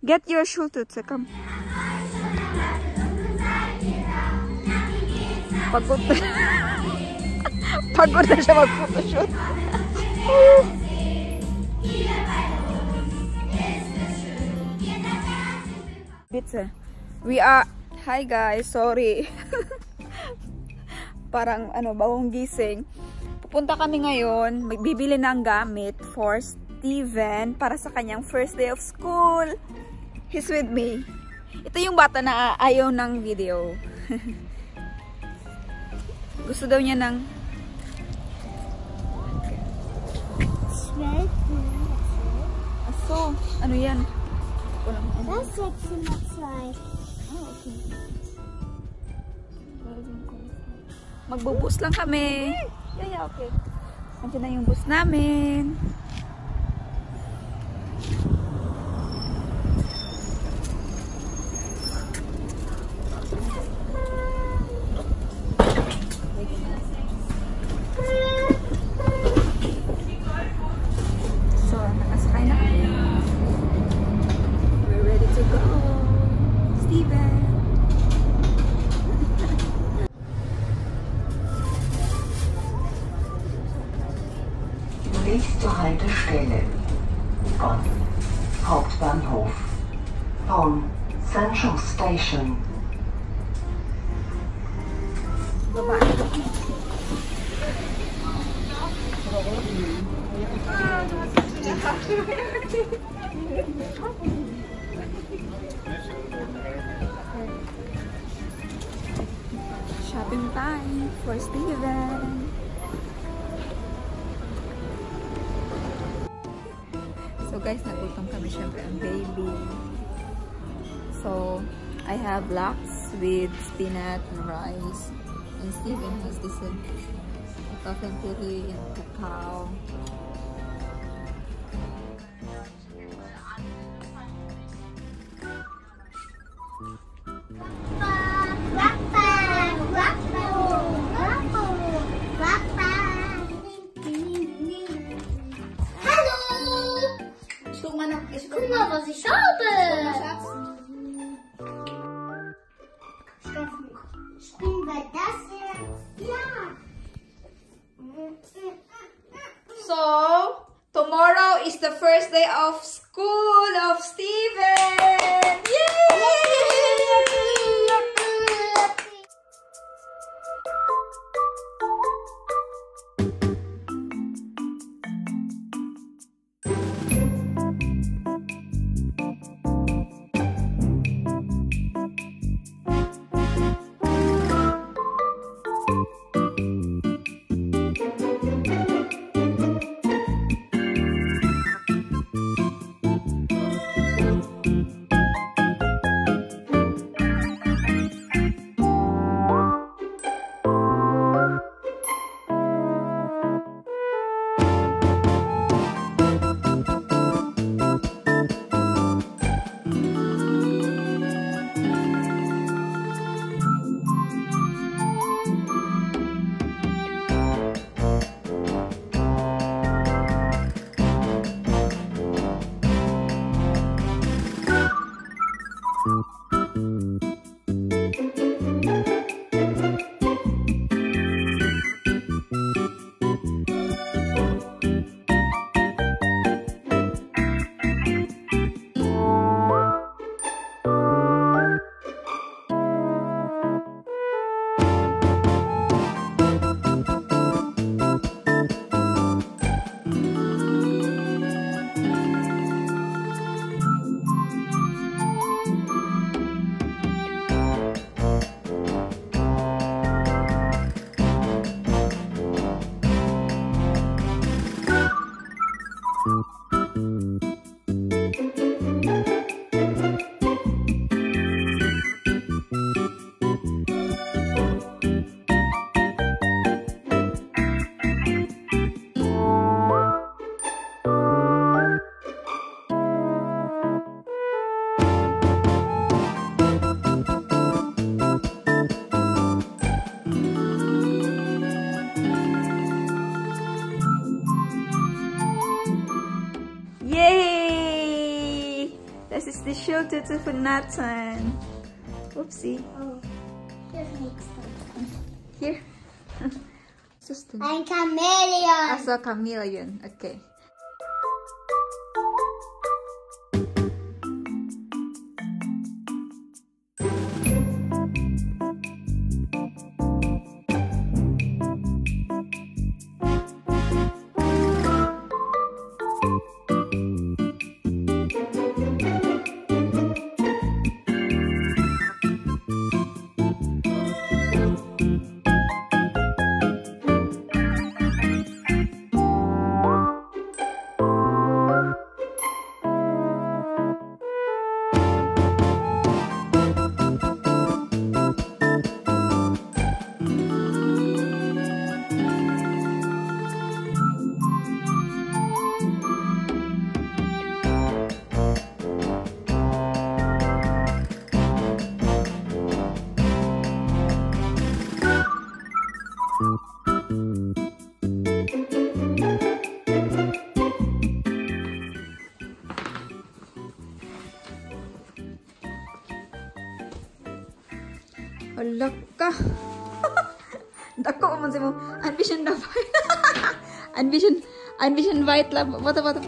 Get your Schultütze, come. Pagod na Pagod na siya mag-photoshoot. Bitse. We are... Hi guys, sorry. Parang ano, bawang gising. Pupunta kami ngayon, magbibili ng gamit for Steven para sa kanyang first day of school. He's with me. Ito yung bata na ayaw ng video. Gusto daw niya ng... Aso, ano yan? That's sexy outside. Ah, okay. Magbubus lang kami. Yeah, yeah, okay. Nandiyan na yung bus namin. Shopping time for Steven. So guys, nagutom kami syempre ang baby. So, I have lax with spinach and rice and Stephen has descent to Venturi in Macau. The shook het for natten. Oopsie. Oh, dat is niks dan. Hier. Een chameleon. I saw chameleon. Okay. Ein bisschen dabei. ein bisschen, ein bisschen weit. Warte, warte.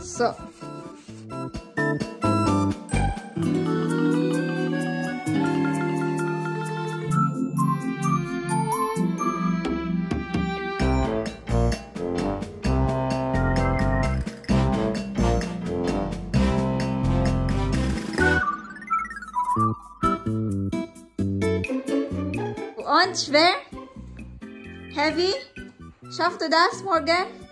So. Und schwer? Heavy? Shove to dust, Morgan?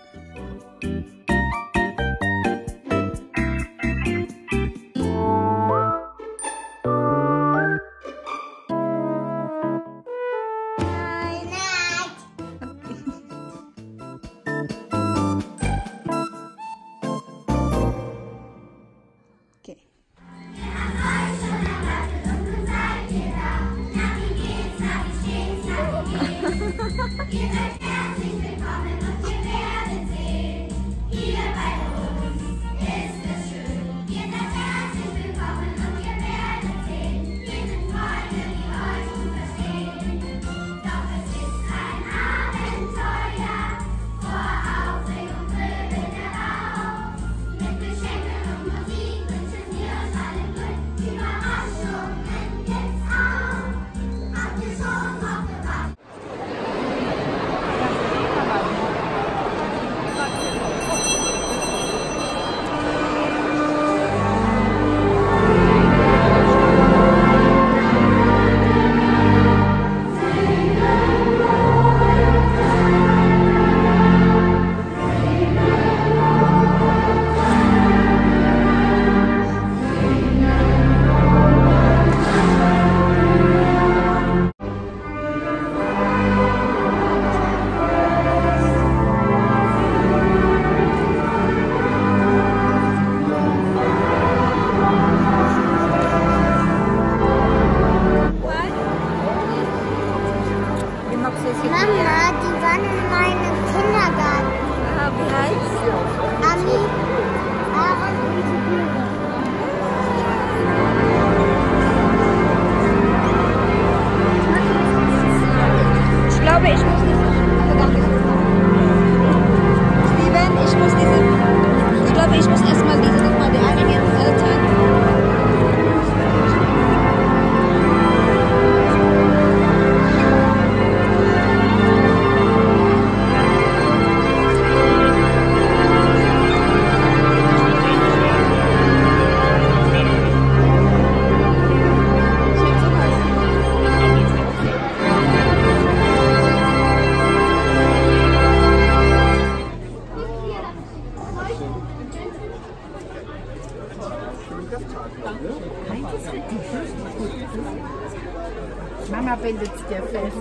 Mama bindet dir fest.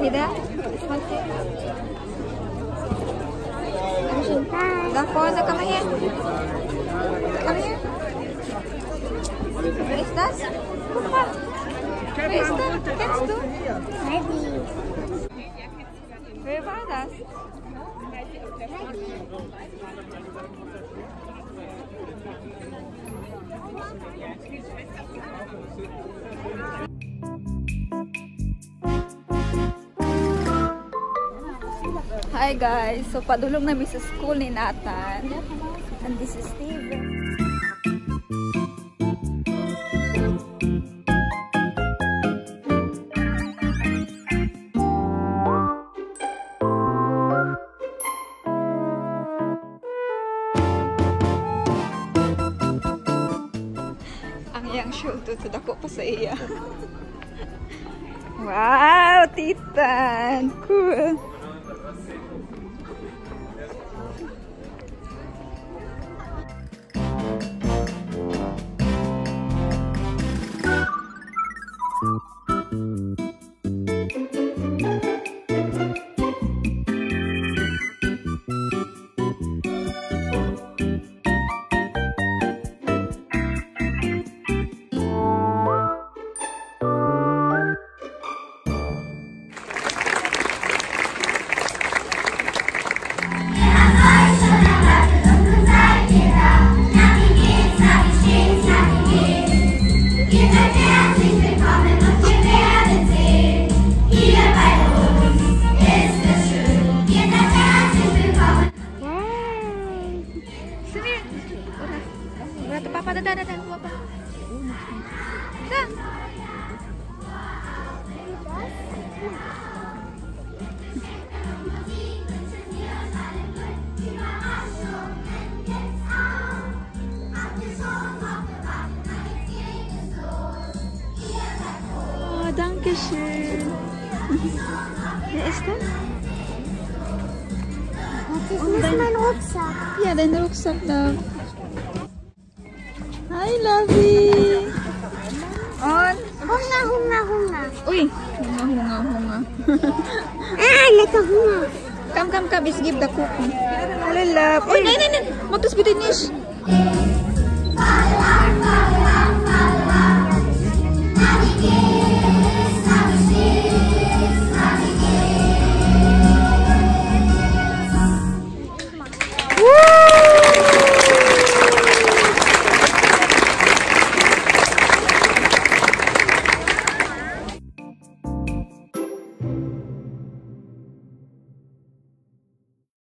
Wieder? Davor, komm mal her. Komm her. Wer ist das? Guck mal. Wer ist das? Kennst du? Heidi. Wer war das? Hi guys! So padulong namin sa school ni Nathan. And this is Steven. Yang show to to dako pa sa iya. wow, Titan! Cool! Papa dadah dadah papa. Da. Oh, danke schön. Wer ist das? Das ist mein Rucksack. Ja, dein Rucksack da. Hi, Lovey. Und? Hunger, Hunger, Hunger. Uy, hunga, hunga, hunga. Ah, lecker Hunger. come, come, come. Let's give the cookie. Hello, love. Uy, nein, nein, nein. Mag das bitte nicht.